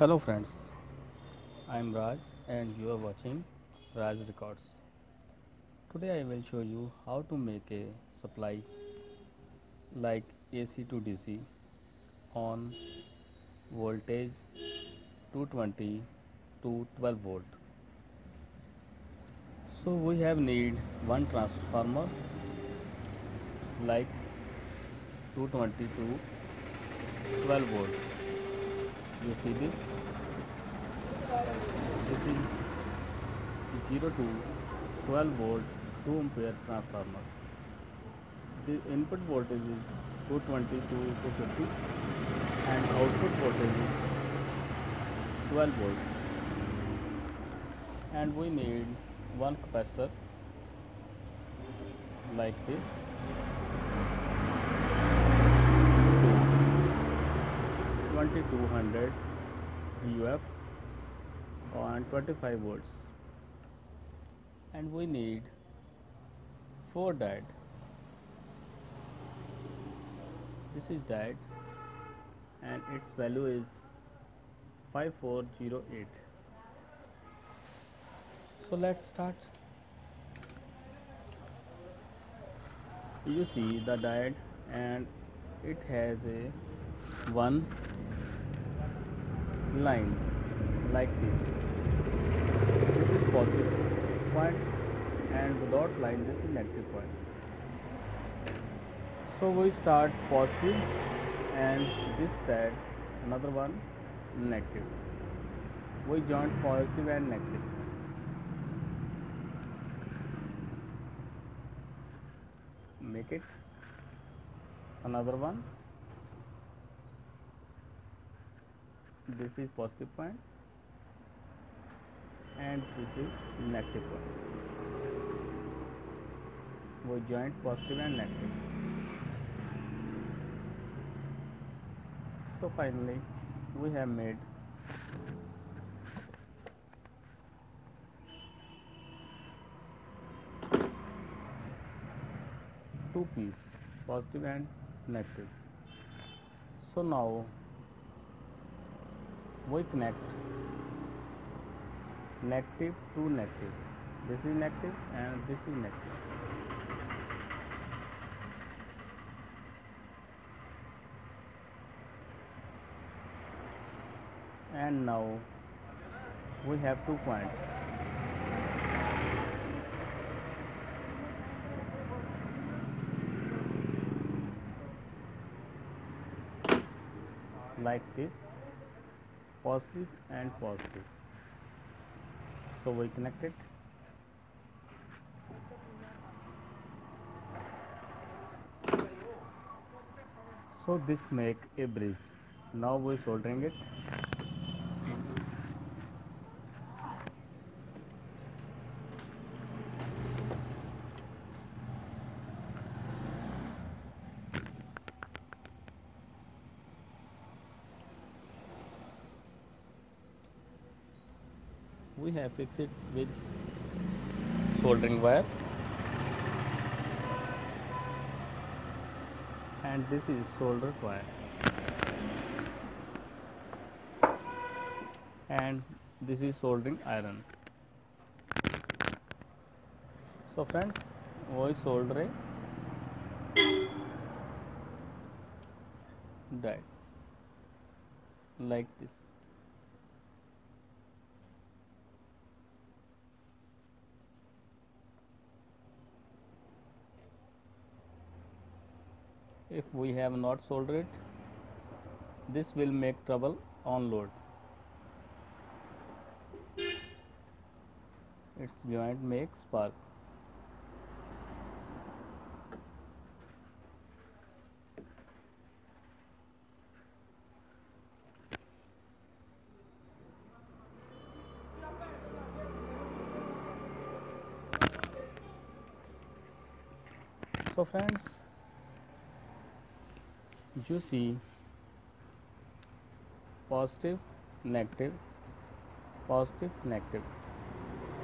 Hello friends, I am Raj and you are watching Raj Records. Today I will show you how to make a supply like AC to DC on voltage 220 to 12 volt. So we have need one transformer like 220 to 12 volt. You see this? This is 0 to 12 volt 2 ampere transformer. The input voltage is 220 to 250 and output voltage is 12 volt. And we need one capacitor like this. Twenty two hundred UF on 25 volts. And we need 4 diode. This is diode and its value is 5408 so let's start. You see the diode and it has a one line like this. This is positive point and without line this is negative point. So we start positive and this that another one negative. We join positive and negative. Make it another one this is positive point and this is negative point. we joint positive and negative. So finally we have made two piece positive and negative. So now we connect negative to negative. This is negative and this is negative. And now we have two points. Like this positive and positive. So we connect it. So this make a bridge. Now we soldering it we have fixed it with soldering wire. And this is solder wire. And this is soldering iron. So friends we solder die like this if we have not soldered it this will make trouble on load. Its joint makes spark. So friends you see positive negative positive negative.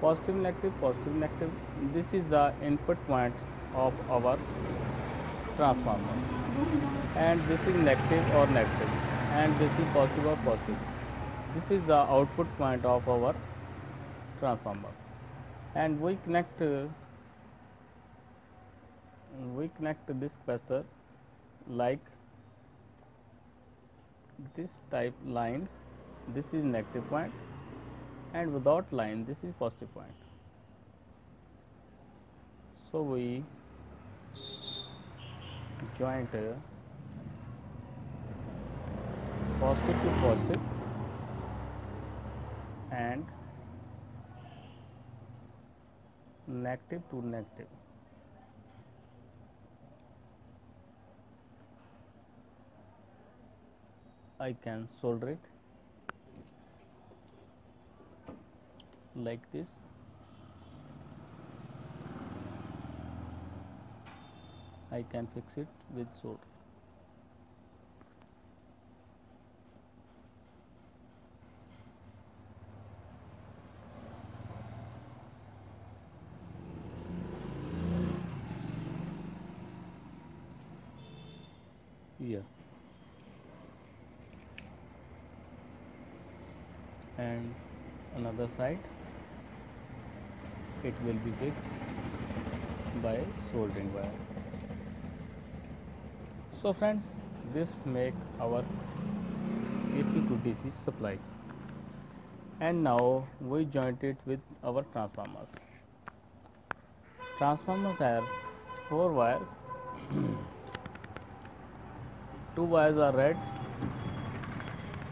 Positive negative positive negative. This is the input point of our transformer. And this is negative or negative. And this is positive or positive. This is the output point of our transformer. And we connect uh, we connect this capacitor like this type line this is negative point and without line this is positive point. So we joint positive to positive and negative to negative I can solder it like this. I can fix it with solder. Here and another side it will be fixed by soldering wire. So friends this make our AC to DC supply. And now we joint it with our transformers. Transformers have four wires. Two wires are red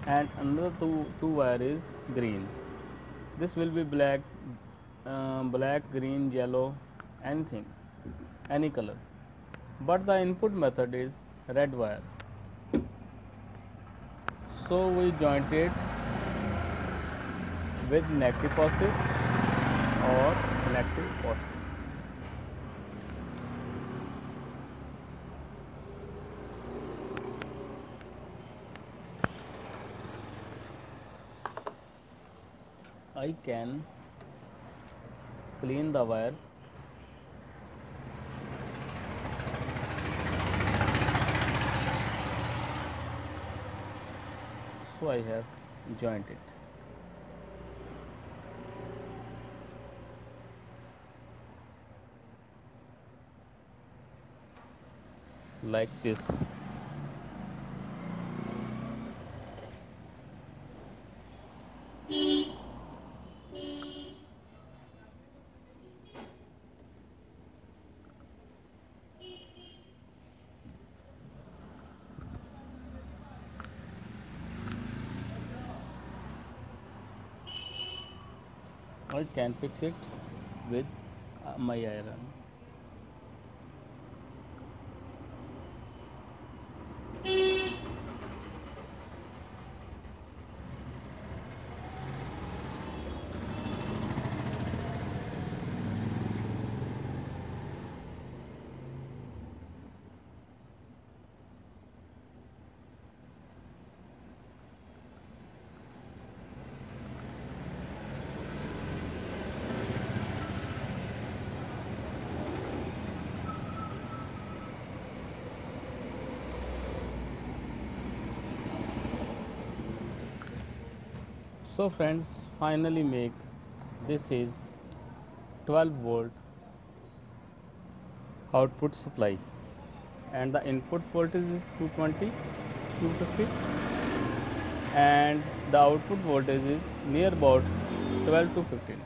and another two two wire is green. This will be black uh, black green yellow anything any color. But the input method is red wire. So we joint it with negative positive or negative positive I can clean the wire. So I have joined it. Like this I can fix it with my iron so friends finally make this is 12 volt output supply. And the input voltage is 220 250 and the output voltage is near about 12 to 15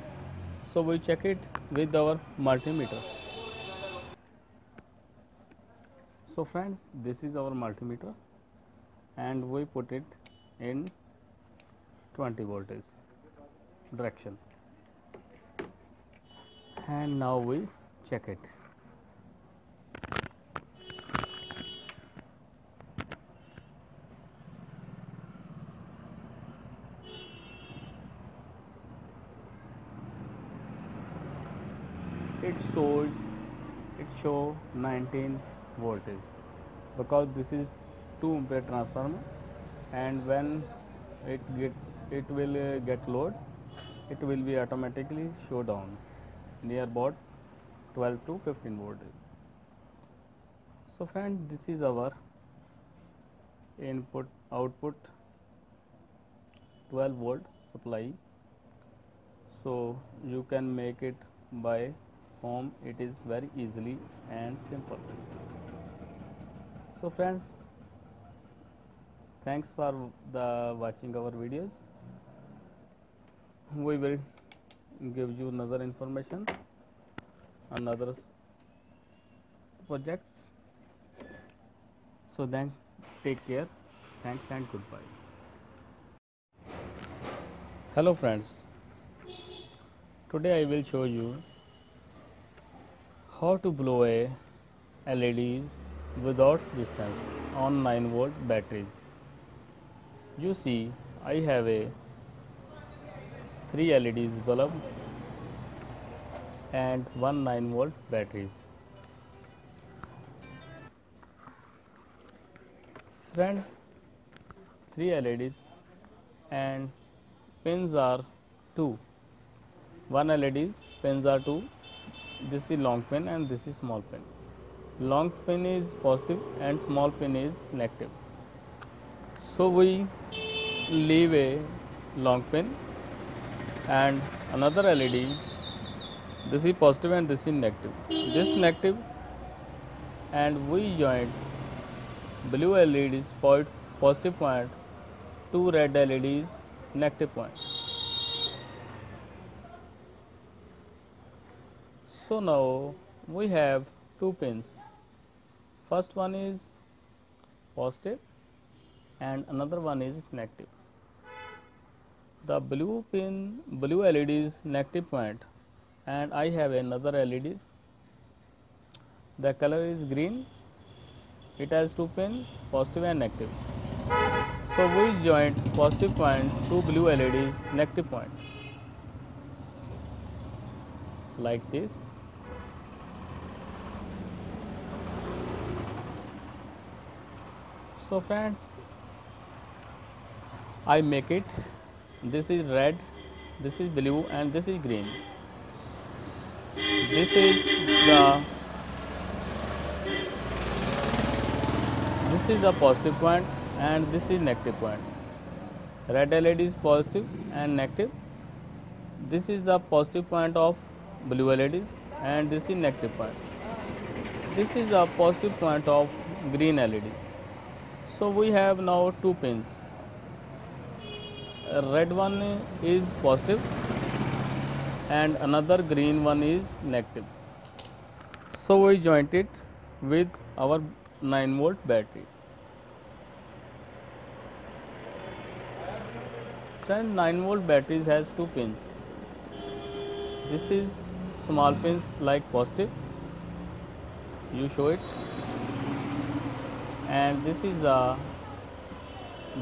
so we check it with our multimeter. So friends this is our multimeter. And we put it in 20 voltage direction. And now we check it. It shows it show 19 voltage. Because this is 2 ampere transformer and when it get it will uh, get load. It will be automatically show down near about 12 to 15 voltage so friend this is our input output 12 volt supply. So you can make it by home. It is very easily and simple. So friends thanks for the watching our videos we will give you another information another projects. So then take care. Thanks and goodbye. Hello friends. Today i will show you how to blow a LEDs without distance on 9 volt batteries. You see I have a 3 LEDs bulb and one 9 volt batteries. Friends three LEDs and pins are two. One LEDs pins are two. This is long pin and this is small pin. Long pin is positive and small pin is negative. So we leave a long pin and another LED this is positive and this is negative this negative and we joined blue LEDs point positive point, two red LEDs negative point. So now we have two pins. First one is positive and another one is negative. The blue pin, blue LED is negative point. And I have another LEDs. The color is green. It has two pins positive and negative. So we joint? Positive point to blue LEDs negative point. Like this. So friends I make it this is red this is blue and this is green. This is the this is the positive point and this is negative point. Red LED is positive and negative. This is the positive point of blue LEDs and this is negative point. This is the positive point of green LEDs so we have now two pins red one is positive and another green one is negative so we joint it with our 9 volt battery. Friend 9 volt batteries has two pins. This is small pins like positive. You show it. And this is a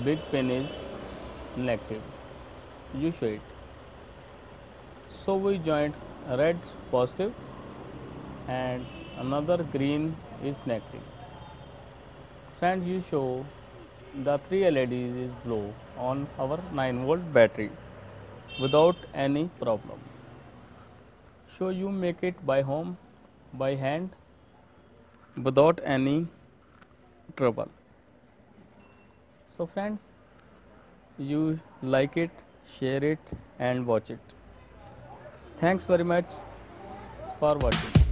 big pin is negative. You show it. So we joined red positive and another green is negative. Friends, you show the three LEDs is blow on our 9 volt battery without any problem. So you make it by home by hand without any trouble. So friends you like it, share it and watch it. Thanks very much for watching.